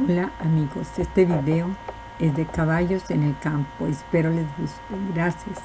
Hola amigos, este video es de caballos en el campo, espero les guste, gracias.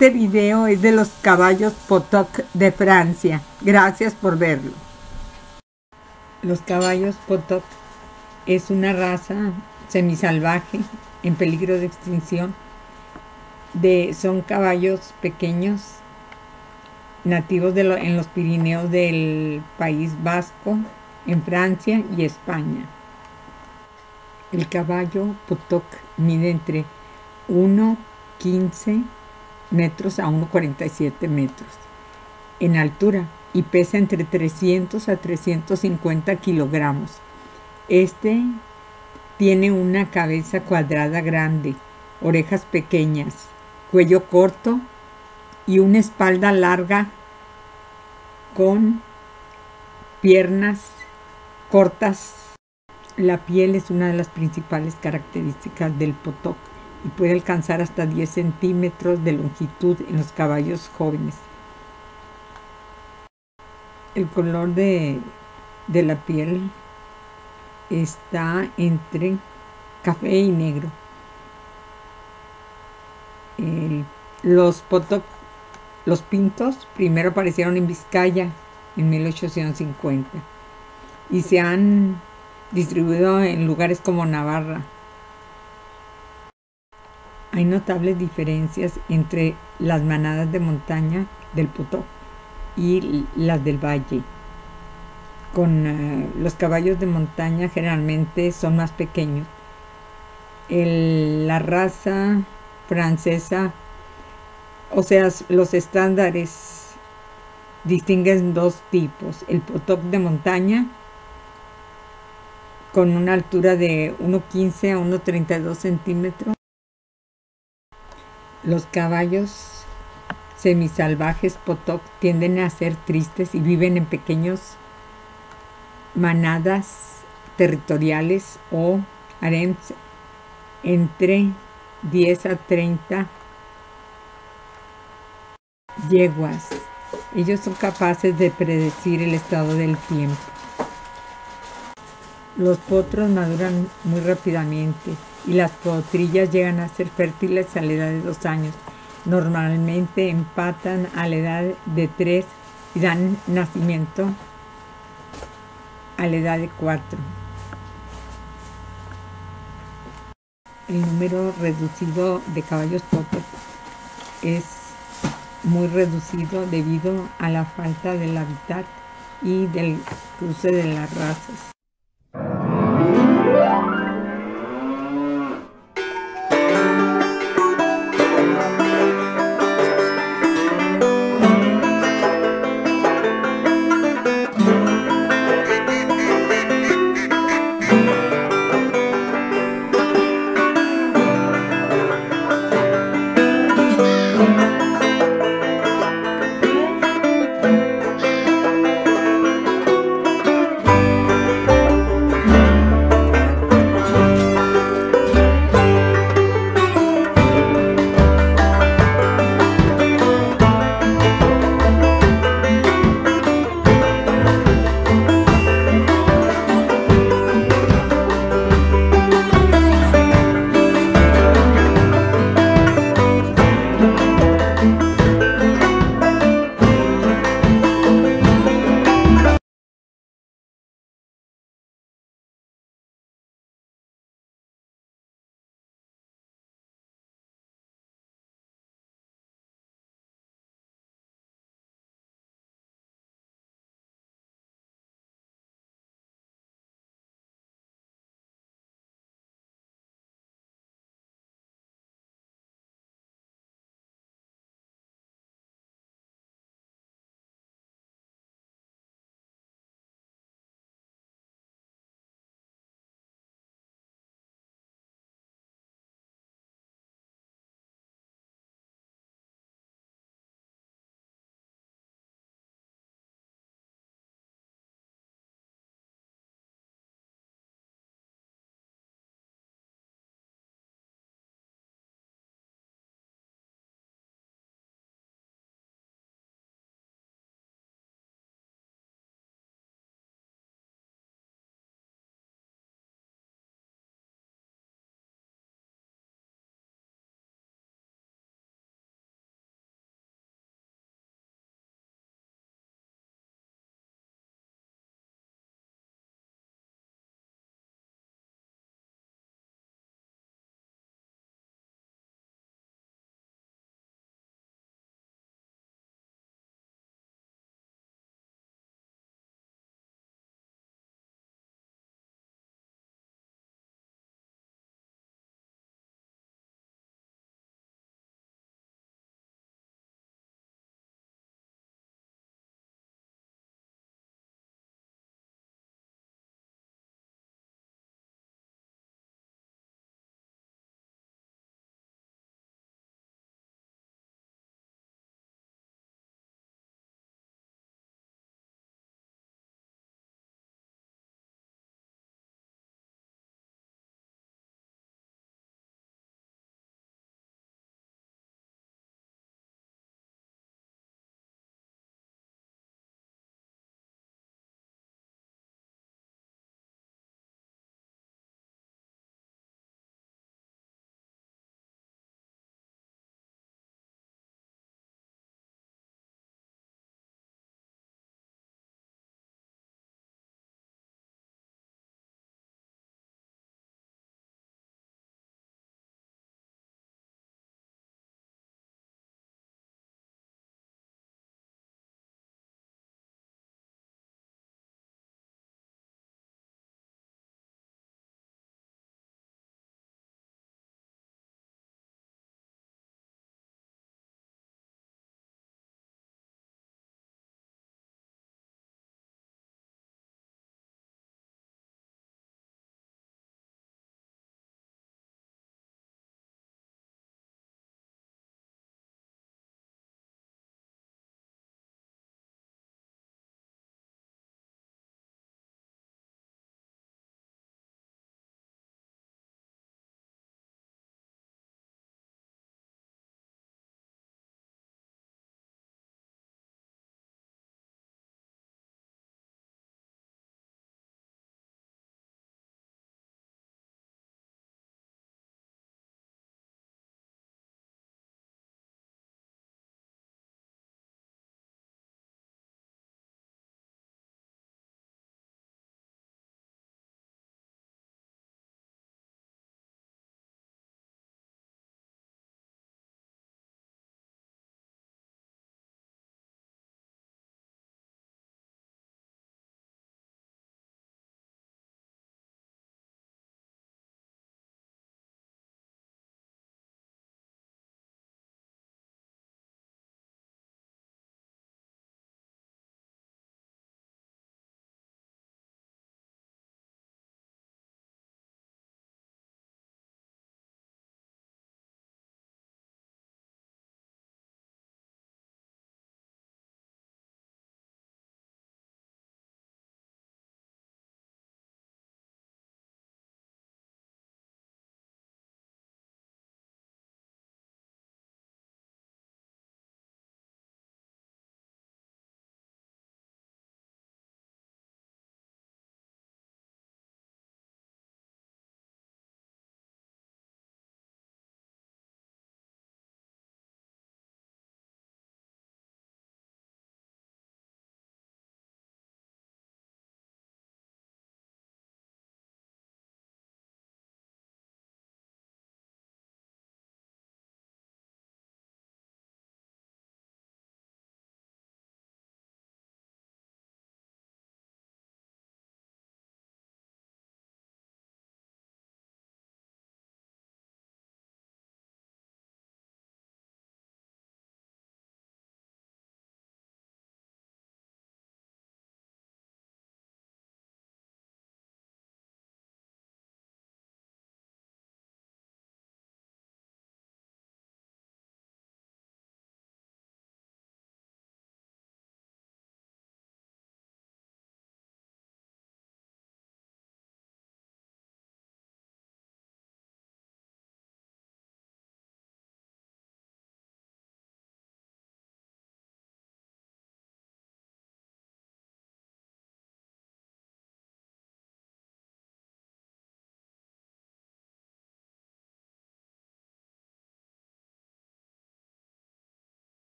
Este video es de los caballos Potok de Francia. Gracias por verlo. Los caballos Potok es una raza semisalvaje en peligro de extinción. De, son caballos pequeños nativos de en los Pirineos del País Vasco, en Francia y España. El caballo Potok mide entre 1,15 metros a 1,47 metros en altura y pesa entre 300 a 350 kilogramos. Este tiene una cabeza cuadrada grande, orejas pequeñas, cuello corto y una espalda larga con piernas cortas. La piel es una de las principales características del potok y puede alcanzar hasta 10 centímetros de longitud en los caballos jóvenes. El color de, la piel está entre café y negro. los los pintos primero aparecieron en Vizcaya en 1850 y se han distribuido en lugares como Navarra, hay notables diferencias entre las manadas de montaña del Potok y las del valle. Con eh, los caballos de montaña generalmente son más pequeños. la raza francesa, o sea, los estándares distinguen dos tipos. El Potok de montaña con una altura de 1,15 a 1,32 centímetros los caballos semisalvajes potok tienden a ser tristes y viven en pequeños manadas territoriales o harems entre 10 a 30 yeguas. Ellos son capaces de predecir el estado del tiempo. Los potros maduran muy rápidamente y las potrillas llegan a ser fértiles a la edad de dos años. Normalmente empatan a la edad de tres y dan nacimiento a la edad de cuatro. El número reducido de caballos potos es muy reducido debido a la falta del hábitat y del cruce de las razas.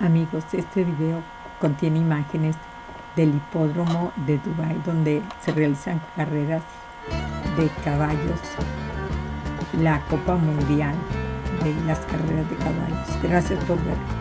Amigos, este video contiene imágenes del hipódromo de Dubai donde se realizan carreras de caballos, la Copa Mundial de las carreras de caballos. Gracias por ver.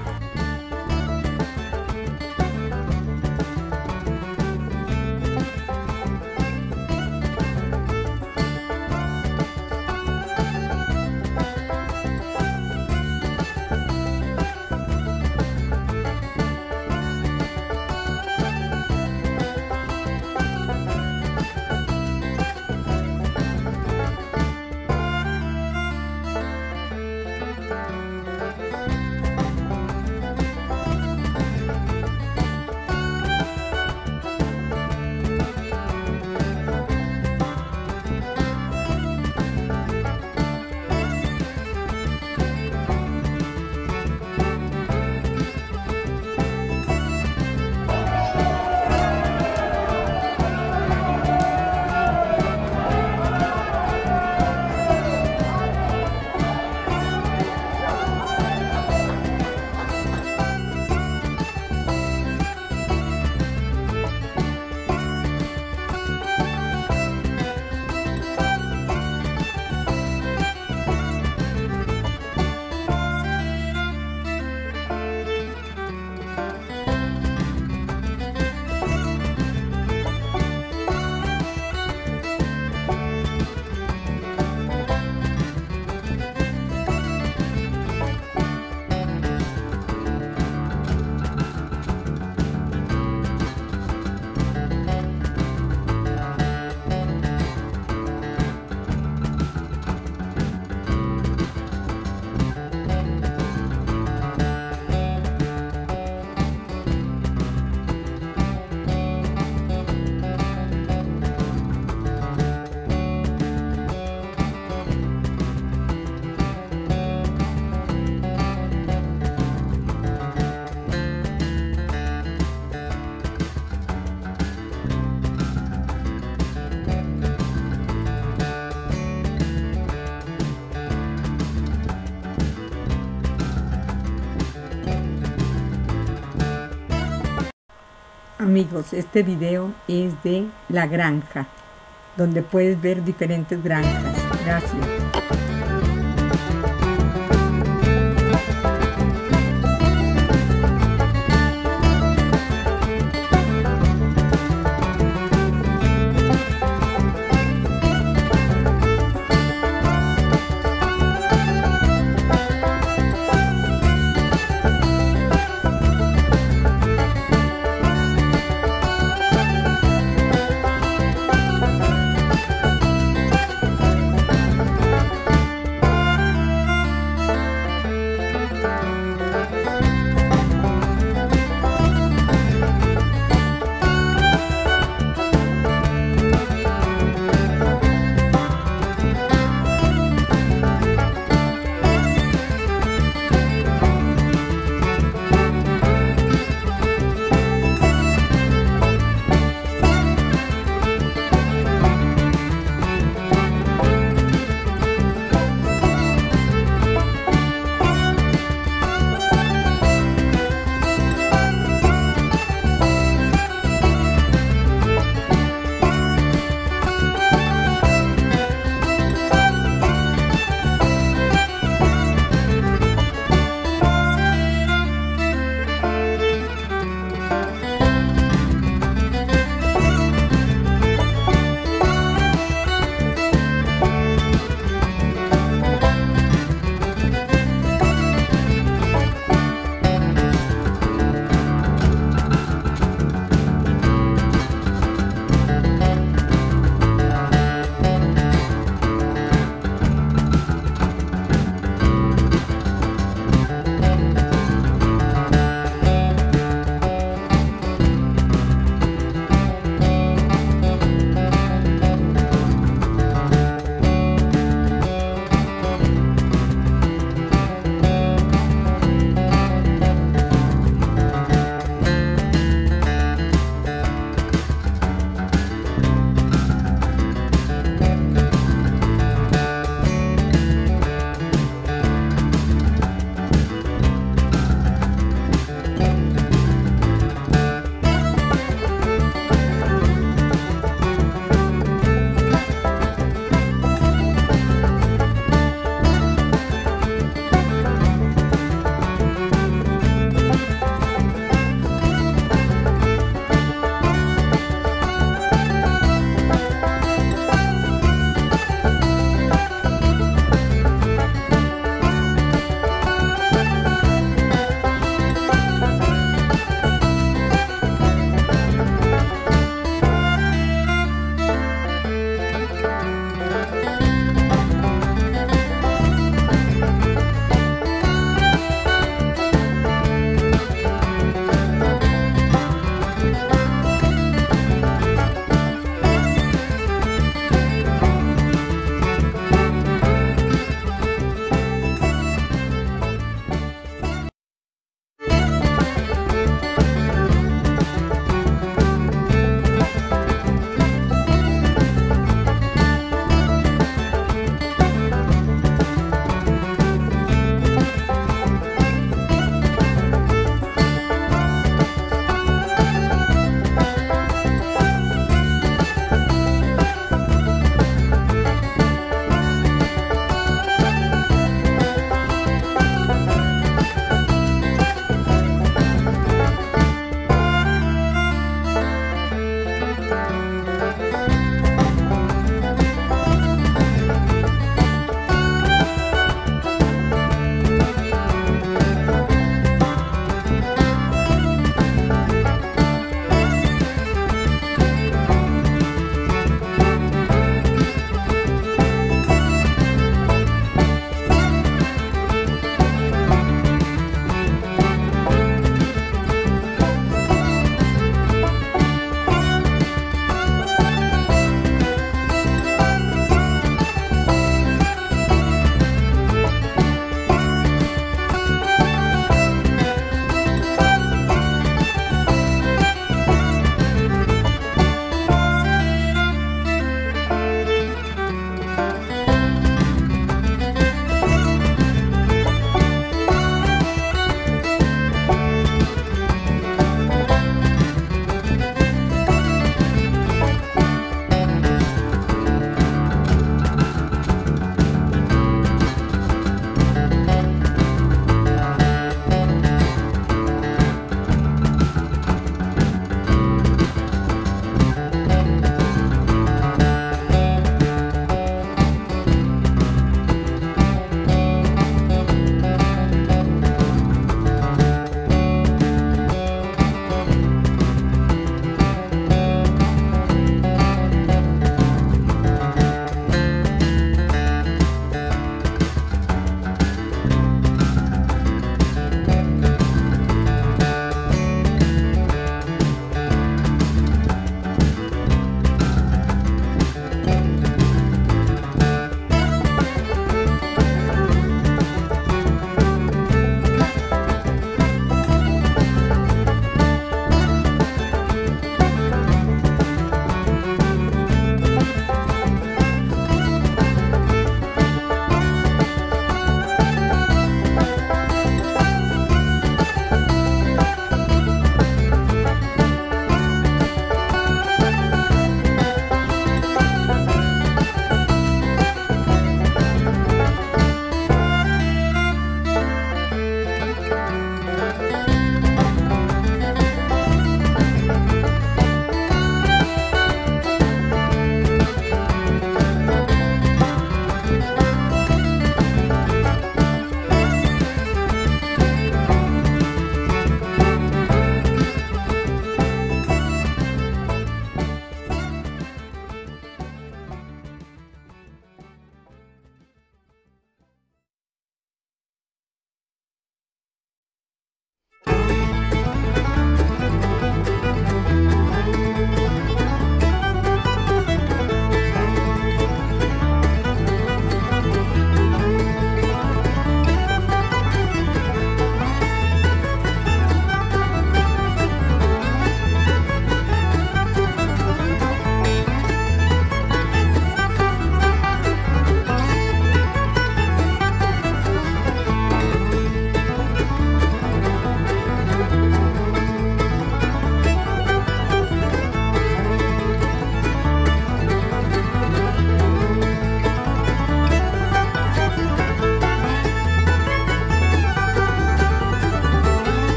Amigos, este video es de La Granja, donde puedes ver diferentes granjas. Gracias.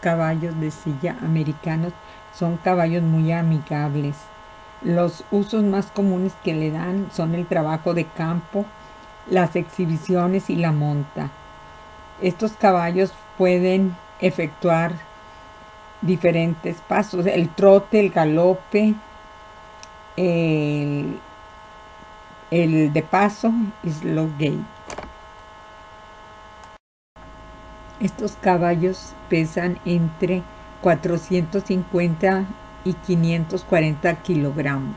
Caballos de silla americanos son caballos muy amigables. Los usos más comunes que le dan son el trabajo de campo, las exhibiciones y la monta. Estos caballos pueden efectuar diferentes pasos, el trote, el galope, el, el de paso y slow gate. Estos caballos pesan entre 450 y 540 kilogramos.